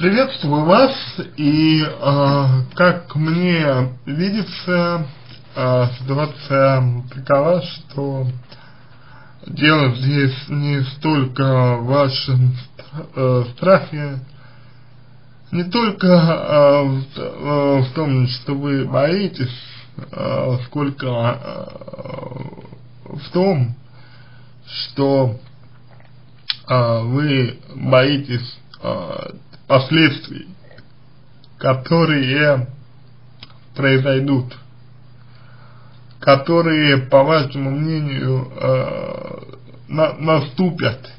Приветствую вас, и э, как мне видится, э, ситуация такова, что дело здесь не столько в вашем э, страхе, не только э, в, э, в том, что вы боитесь, э, сколько э, в том, что э, вы боитесь э, последствий, которые произойдут, которые, по вашему мнению, э, на, наступят,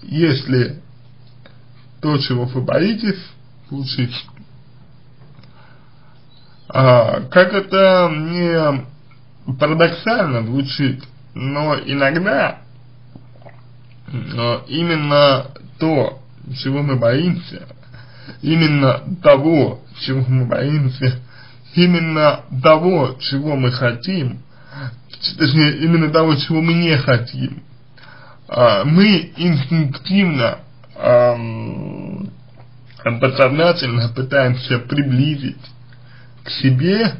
если то, чего вы боитесь, случится. А, как это не парадоксально звучит, но иногда но именно то, чего мы боимся, именно того, чего мы боимся, именно того, чего мы хотим, точнее, именно того, чего мы не хотим, а, мы инстинктивно, подсознательно пытаемся приблизить к себе,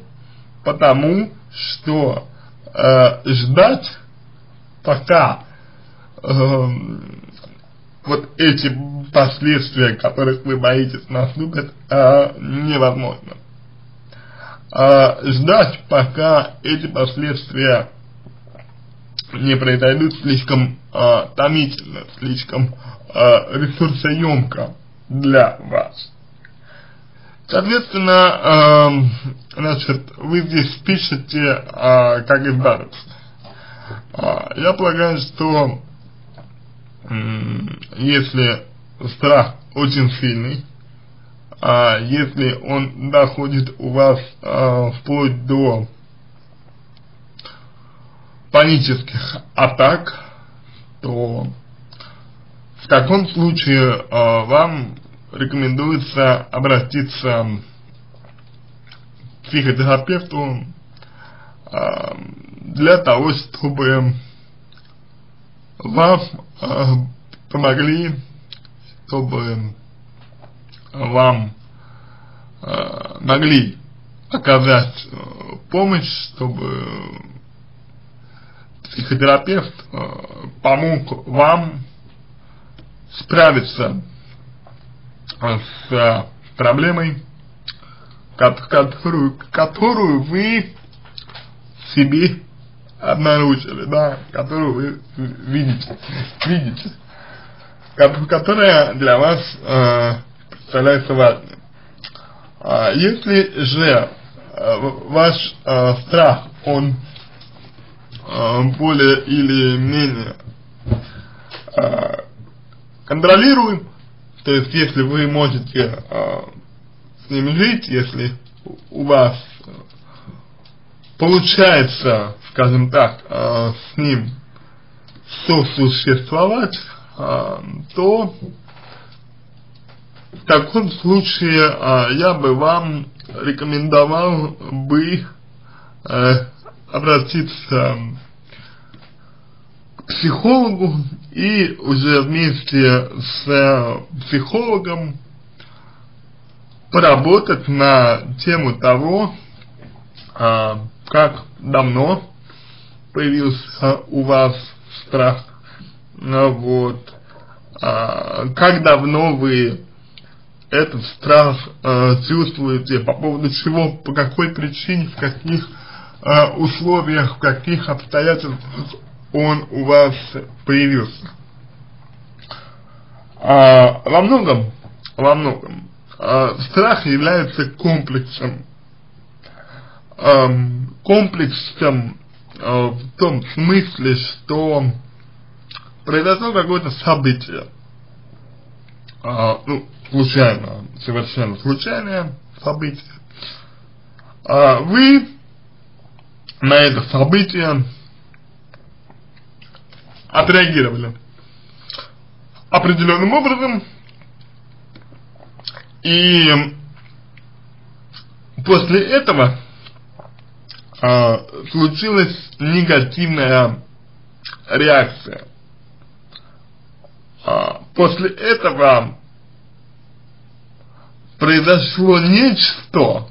потому что э, ждать пока э, вот эти последствия, которых вы боитесь наступят, э, невозможно. Э, ждать, пока эти последствия не произойдут слишком э, томительно, слишком э, ресурсоемко для вас. Соответственно, э, значит, вы здесь пишете, э, как избавиться. Э, я полагаю, что если страх очень сильный, а если он доходит у вас а, вплоть до панических атак, то в таком случае а, вам рекомендуется обратиться к психотерапевту а, для того, чтобы вам э, помогли, чтобы вам э, могли оказать помощь, чтобы психотерапевт э, помог вам справиться с э, проблемой, которую, которую вы себе обнаружили, да, которую вы видите, видите, которая для вас э, представляется важной. А если же э, ваш э, страх, он э, более или менее э, контролируем, то есть если вы можете э, с ним жить, если у вас получается, скажем так, э, с ним сосуществовать, э, то в таком случае э, я бы вам рекомендовал бы обратиться к психологу и уже вместе с психологом поработать на тему того, как давно появился у вас страх, ну, вот, а, как давно вы этот страх а, чувствуете, по поводу чего, по какой причине, в каких а, условиях, в каких обстоятельствах он у вас появился. Во многом, во многом, страх является комплексом. Комплексом в том смысле, что произошло какое-то событие, э, ну, случайно, совершенно случайное событие, э, вы на это событие отреагировали определенным образом, и после этого а, случилась негативная реакция. А, после этого произошло нечто,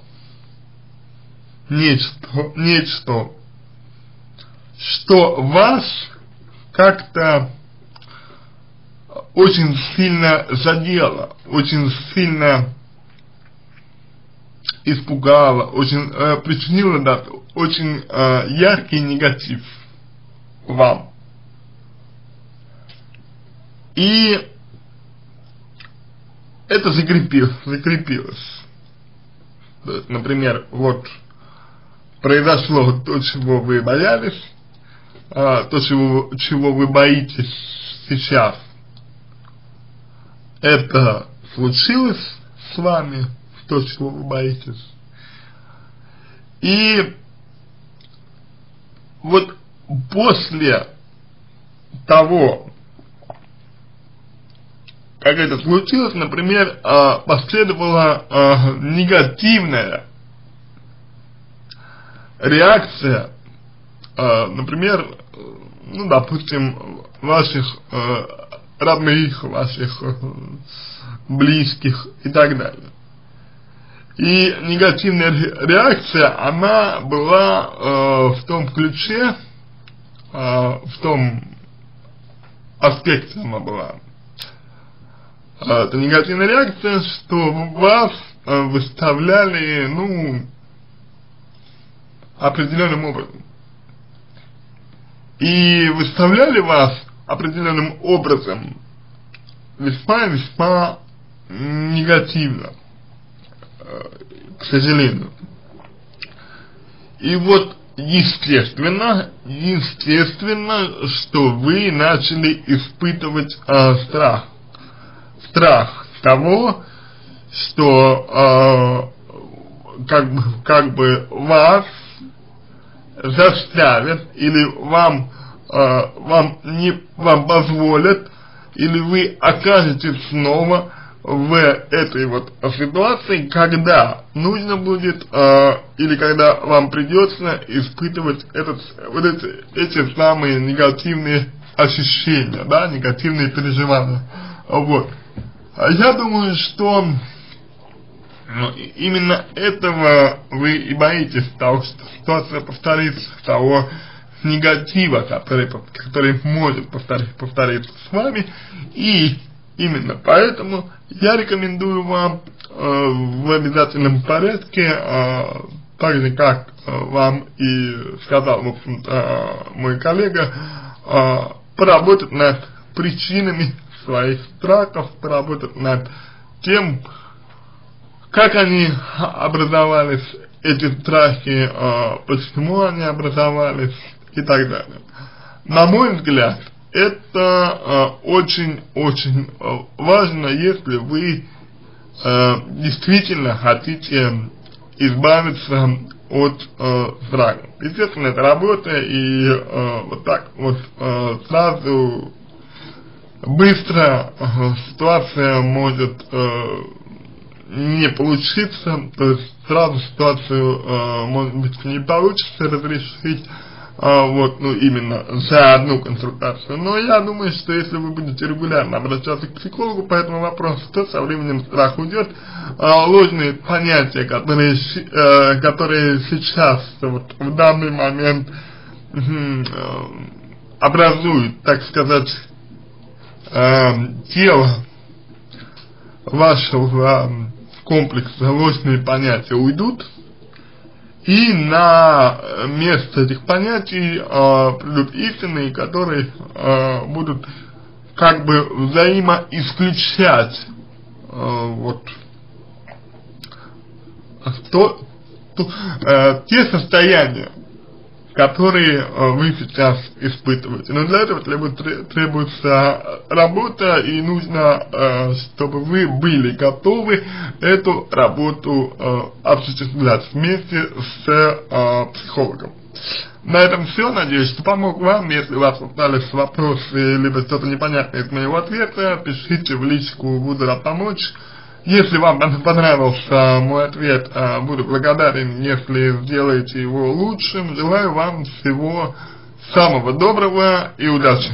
нечто, нечто, что вас как-то очень сильно задело, очень сильно испугало, очень э, причинило да, очень э, яркий негатив вам. И это закрепилось, закрепилось. Например, вот произошло то, чего вы боялись, а, то, чего, чего вы боитесь сейчас, это случилось с вами, то, чего вы боитесь. И вот после того, как это случилось, например, а, последовала а, негативная реакция, а, например, ну, допустим, ваших родных, ваших близких и так далее. И негативная реакция, она была э, в том ключе, э, в том аспекте она была. Э, это негативная реакция, что вас э, выставляли, ну, определенным образом. И выставляли вас определенным образом весьма-весьма негативно к сожалению. И вот естественно, естественно, что вы начали испытывать э, страх. Страх того, что э, как, бы, как бы вас заставят или вам, э, вам не вам позволят, или вы окажетесь снова в этой вот ситуации, когда нужно будет, э, или когда вам придется испытывать этот, вот эти, эти самые негативные ощущения, да, негативные переживания. Вот. А я думаю, что ну, именно этого вы и боитесь, того, что ситуация повторится, того негатива, который, который может повторить, повториться с вами, и Именно поэтому я рекомендую вам э, в обязательном порядке, э, так же как э, вам и сказал, в общем-то, мой коллега, поработать над причинами своих страхов, поработать над тем, как они образовались, эти страхи, почему они образовались и так далее. На мой взгляд, это очень-очень э, э, важно, если вы э, действительно хотите избавиться от страха. Естественно, это работа, и вот так вот сразу быстро ситуация может не получиться, то есть сразу ситуацию, может быть, не получится разрешить, вот, ну, именно за одну консультацию. Но я думаю, что если вы будете регулярно обращаться к психологу по этому вопросу, то со временем страх уйдет. А, ложные понятия, которые, э, которые сейчас, вот, в данный момент э, образуют, так сказать, э, тело вашего комплекса ложные понятия уйдут, и на место этих понятий э, придут истины, которые э, будут как бы взаимоисключать э, вот. То, то, э, те состояния, которые э, вы сейчас испытываете. Но для этого требует, требуется работа, и нужно, э, чтобы вы были готовы эту работу э, осуществлять вместе с психологом. На этом все. Надеюсь, что помог вам. Если у вас остались вопросы, либо что-то непонятное из моего ответа, пишите в личку, буду рад помочь. Если вам понравился мой ответ, а, буду благодарен, если сделаете его лучшим. Желаю вам всего самого доброго и удачи.